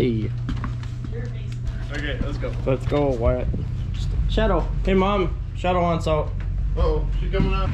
Hey. Okay, let's go. Let's go, Wyatt. Shadow. Hey, Mom. Shadow wants out. Uh oh, she coming out.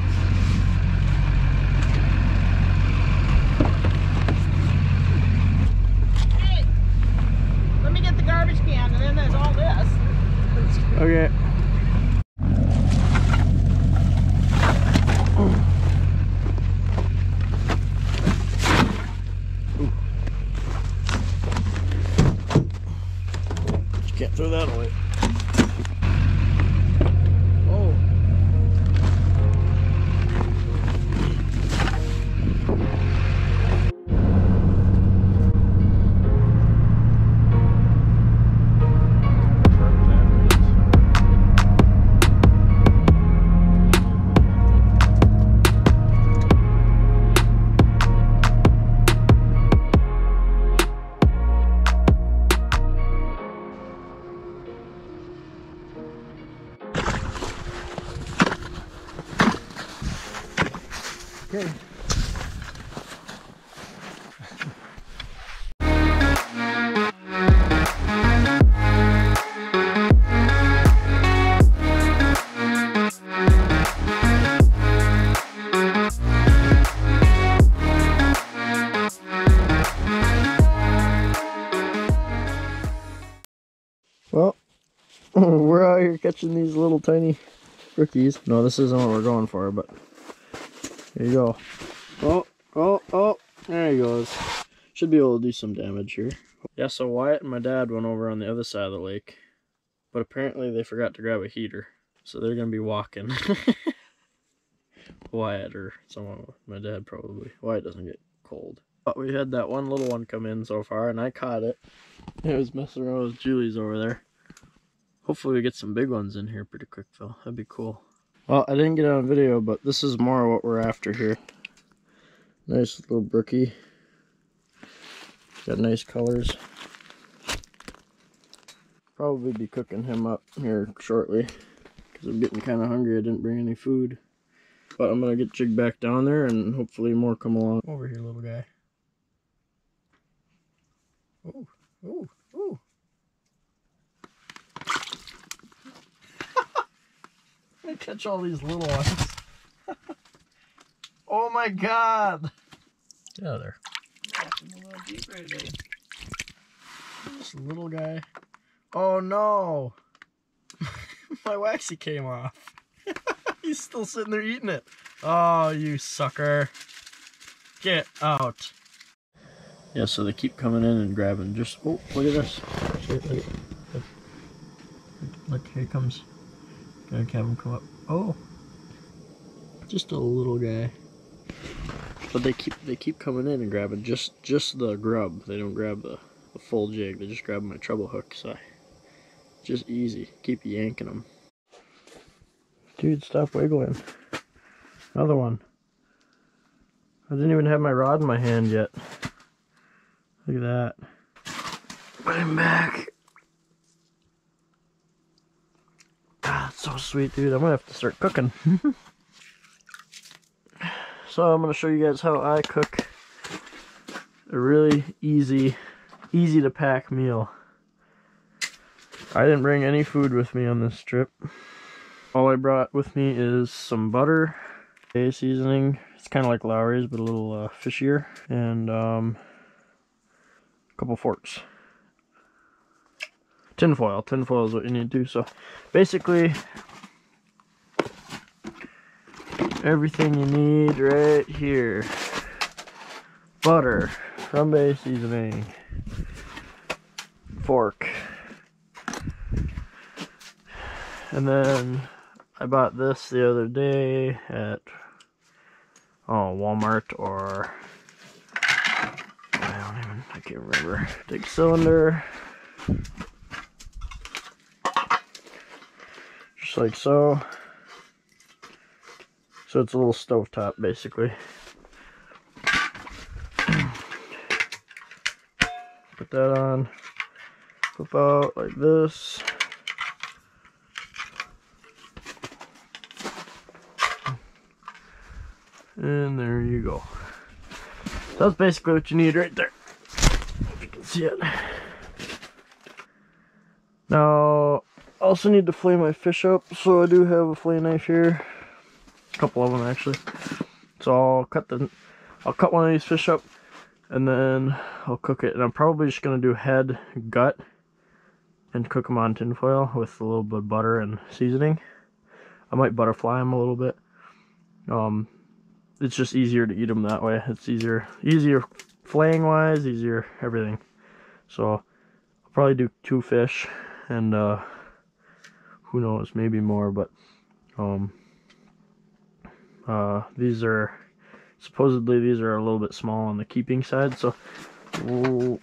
Catching these little tiny brookies. No, this isn't what we're going for, but there you go. Oh, oh, oh, there he goes. Should be able to do some damage here. Yeah, so Wyatt and my dad went over on the other side of the lake, but apparently they forgot to grab a heater, so they're gonna be walking. Wyatt or someone, my dad probably. Wyatt doesn't get cold. But we had that one little one come in so far, and I caught it. It was messing around with Julie's over there. Hopefully we get some big ones in here pretty quick though. That'd be cool. Well, I didn't get on video, but this is more what we're after here. Nice little brookie. Got nice colors. Probably be cooking him up here shortly. Because I'm getting kind of hungry. I didn't bring any food. But I'm going to get Jig back down there and hopefully more come along. Over here, little guy. Oh, oh, oh. oh. I catch all these little ones. oh my god! Get out of there. This little guy. Oh no! my waxy came off. He's still sitting there eating it. Oh, you sucker. Get out. Yeah, so they keep coming in and grabbing. Just, oh, look at this. Look, look, look. look here comes. Gotta have him come up. Oh, just a little guy. But they keep they keep coming in and grabbing just just the grub. They don't grab the, the full jig. They just grab my treble hook. So I, just easy. Keep yanking them. Dude, stop wiggling. Another one. I didn't even have my rod in my hand yet. Look at that. Put him back. Ah, it's so sweet, dude. I'm gonna have to start cooking. so I'm gonna show you guys how I cook a really easy, easy to pack meal. I didn't bring any food with me on this trip. All I brought with me is some butter, a seasoning. It's kind of like Lawry's, but a little uh, fishier, and um, a couple forks tinfoil. Tinfoil is what you need to do. So basically, everything you need right here. Butter, Rambe seasoning, fork, and then I bought this the other day at oh Walmart or I don't even I can't remember. Big cylinder. Like so. So it's a little stove top basically. Put that on, flip out like this. And there you go. So that's basically what you need right there. If you can see it. Now, Also need to flay my fish up, so I do have a flay knife here. A couple of them actually. So I'll cut the, I'll cut one of these fish up, and then I'll cook it. And I'm probably just gonna do head, gut, and cook them on tinfoil with a little bit of butter and seasoning. I might butterfly them a little bit. Um, it's just easier to eat them that way. It's easier, easier flaying wise, easier everything. So I'll probably do two fish and uh, who knows, maybe more. But um, uh, these are supposedly these are a little bit small on the keeping side, so we'll,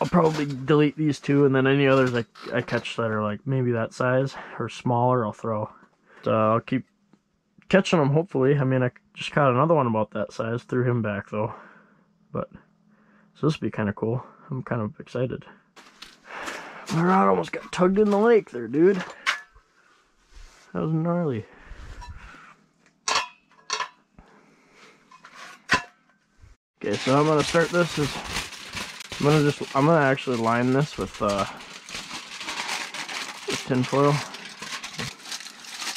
I'll probably delete these two, and then any others I I catch that are like maybe that size or smaller, I'll throw. Uh, I'll keep catching them. Hopefully, I mean I just caught another one about that size. Threw him back though, but so this would be kind of cool. I'm kind of excited. My rod almost got tugged in the lake there, dude. That was gnarly. Okay, so I'm gonna start this is I'm gonna just I'm gonna actually line this with uh with tin foil.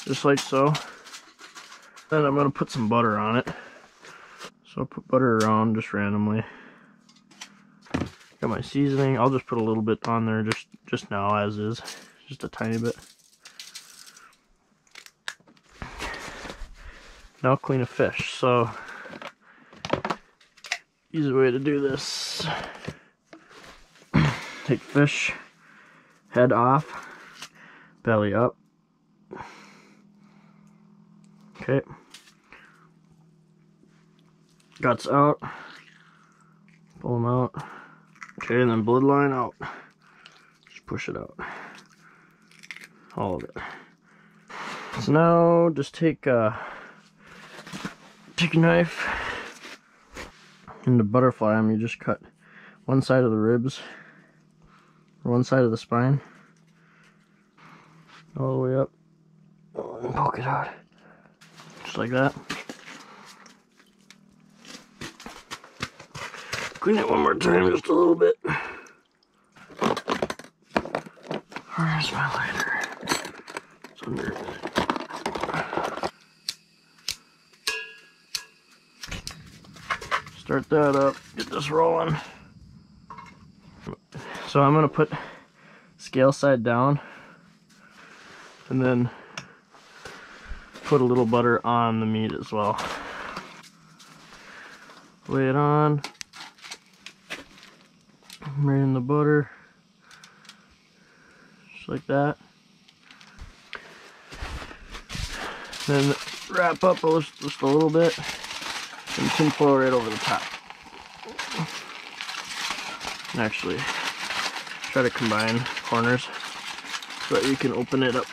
Just like so. Then I'm gonna put some butter on it. So I'll put butter around just randomly. Got my seasoning. I'll just put a little bit on there just just now as is. Just a tiny bit. Now clean a fish. So easy way to do this. Take fish, head off, belly up. Okay. Guts out. Pull them out. Okay, and then bloodline out. Just push it out. All of it. So now just take uh take a knife. And to butterfly them you just cut one side of the ribs one side of the spine all the way up. And poke it out just like that. Clean it one more time just a little bit. Where's my lighter? It's under start that up. Get this rolling. So I'm gonna put scale side down and then put a little butter on the meat as well. Lay it on. Right in the butter. Just like that. Then wrap up just a little bit and tinfoil right over the top. And actually, try to combine corners so that you can open it up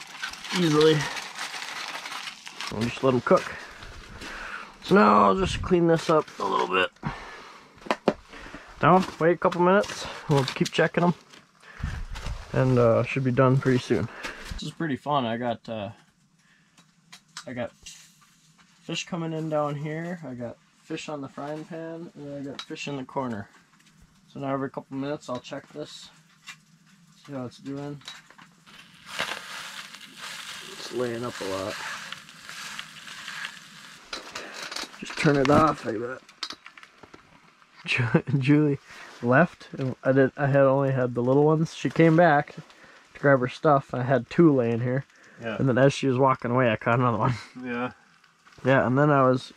easily. And just let them cook. So now I'll just clean this up a little bit. Now, wait a couple minutes. We'll keep checking them. And uh, should be done pretty soon. This is pretty fun. I got uh, I got fish coming in down here. I got fish on the frying pan, and I got fish in the corner. So now every couple minutes I'll check this, see how it's doing. It's laying up a lot. Just turn it off like that. Julie left, and I did. I had only had the little ones. She came back to grab her stuff. I had two laying here, Yeah. and then as she was walking away, I caught another one. Yeah. Yeah, and then I was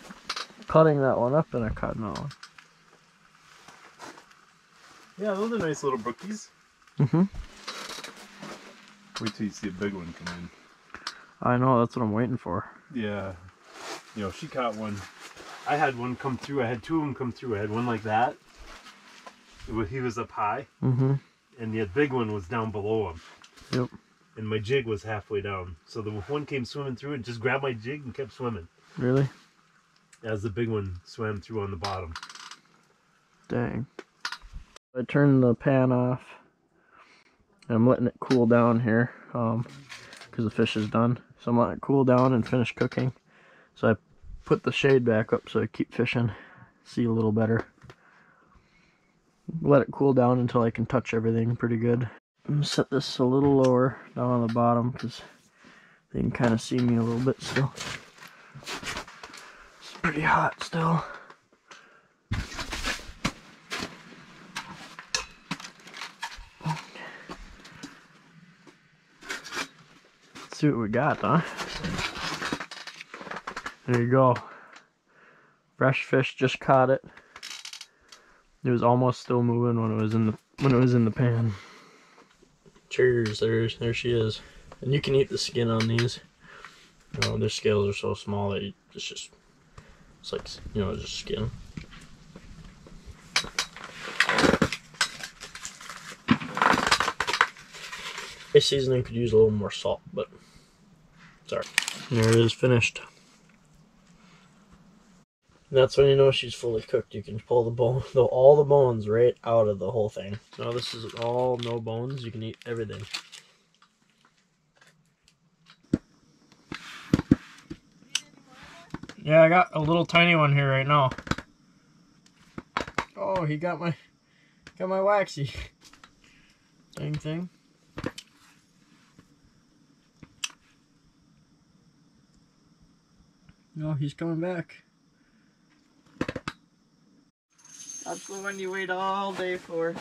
cutting that one up and I caught another one. Yeah, those are nice little brookies. Mm-hmm. Wait till you see a big one come in. I know, that's what I'm waiting for. Yeah. You know, she caught one. I had one come through. I had two of them come through. I had one like that. Was, he was up high, Mm-hmm. and the big one was down below him. Yep. And my jig was halfway down. So the one came swimming through and just grabbed my jig and kept swimming. Really? As the big one swam through on the bottom. Dang. I turned the pan off. And I'm letting it cool down here. Um, because the fish is done. So I'm letting it cool down and finish cooking. So I put the shade back up so I keep fishing. See a little better. Let it cool down until I can touch everything pretty good. I'm gonna set this a little lower down on the bottom because they can kind of see me a little bit still. It's pretty hot still. Let's see what we got, huh? There you go. Fresh fish just caught it. It was almost still moving when it was in the when it was in the pan. Cheers, there's there she is. And you can eat the skin on these. You know, their scales are so small that you, it's just it's like you know, just skin. This seasoning could use a little more salt, but sorry. There it is finished. That's when you know she's fully cooked. You can pull the bone, the, all the bones right out of the whole thing. Now this is all no bones. You can eat everything. Yeah, I got a little tiny one here right now. Oh, he got my, got my waxy. Dang thing. No, he's coming back. That's the one you wait all day for.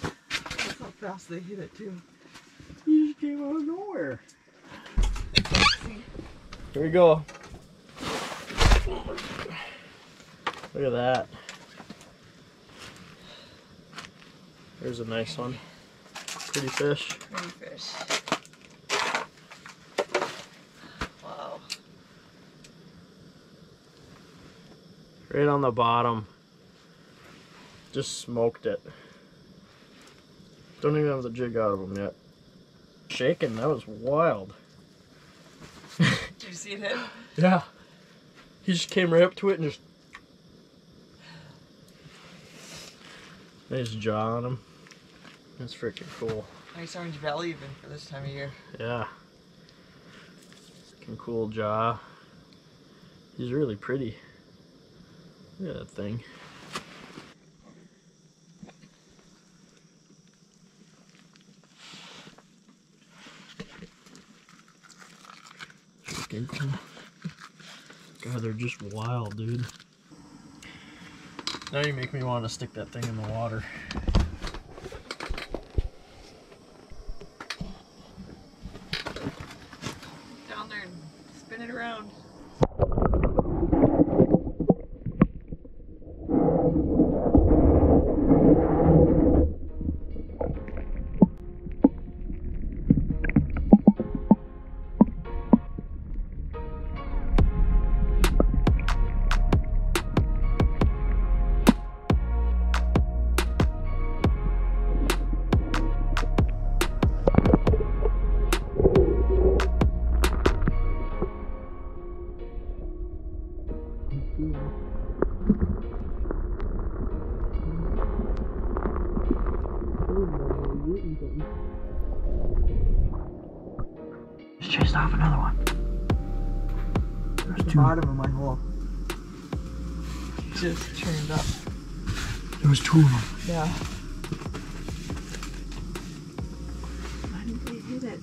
That's how fast they hit it too. He just came out of nowhere. Here we go. Look at that. There's a nice one. Pretty fish. Pretty fish. Wow. Right on the bottom. Just smoked it. Don't even have the jig out of them yet. Shaking, that was wild. Did you see it hit? Yeah. He just came right up to it and just. Nice jaw on him. That's freaking cool. Nice orange belly even for this time of year. Yeah. Freaking cool jaw. He's really pretty. Look at that thing. Freaking cool. God, they're just wild, dude. Now you make me want to stick that thing in the water. Bottom of my hole. Just turned up. There was two of them. Yeah. Why didn't they hit it?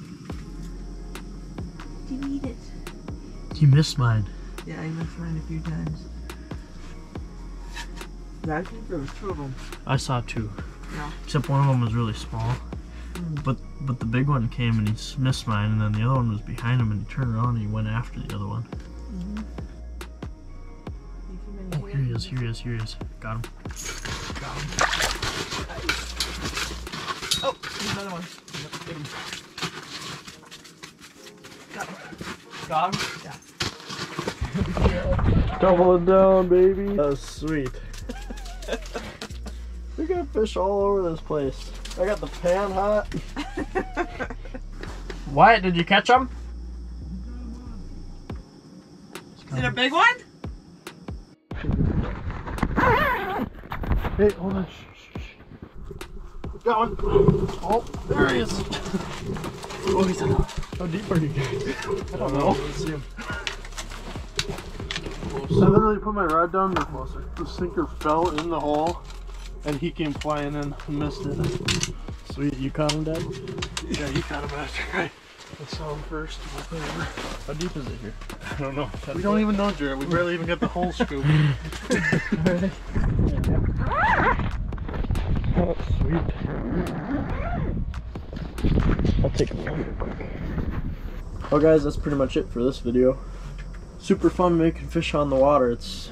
Did you eat it? He missed mine. Yeah, I missed mine a few times. Yeah, I think there was two of them. I saw two. Yeah. Except one of them was really small. Mm. But but the big one came and he missed mine, and then the other one was behind him, and he turned around and he went after the other one. Is! Here he is! Here he is! Got him! Got him! Oh, there's another one. Got him. Got him! Yeah. Doubling down, baby. That's sweet. we got fish all over this place. I got the pan hot. Wyatt, did you catch them? Is it a big one? Hey, hold on. Shh, shh, shh. Got one. Oh, there he is. Oh, he's in. How deep are you guys? I don't know. Let's see him. I literally put my rod down, the, the sinker fell in the hole, and he came flying in and missed it. Sweet, you caught him, Dad? Yeah, you caught him after I, I saw him first. Whatever. How deep is it here? I don't know. We don't even know, Jaret. We barely even got the whole scoop. Oh, sweet. I'll take a look. Well, guys, that's pretty much it for this video. Super fun making fish on the water. It's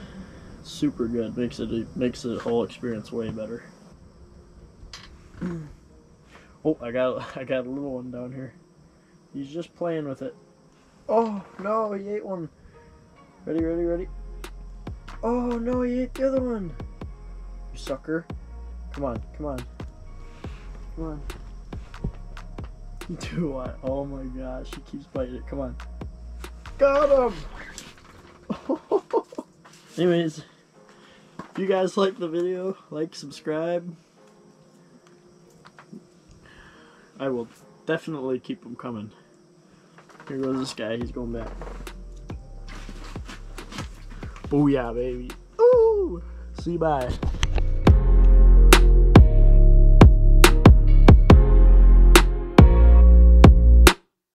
super good. Makes it, it makes the whole experience way better. Oh, I got I got a little one down here. He's just playing with it. Oh no, he ate one. Ready, ready, ready. Oh no, he ate the other one. You sucker. Come on, come on. Come on. Do what? Oh my gosh, he keeps biting it. Come on. Got him! Anyways, if you guys like the video, like, subscribe. I will definitely keep them coming. Here goes this guy, he's going back. Oh yeah, baby. Ooh! See you bye.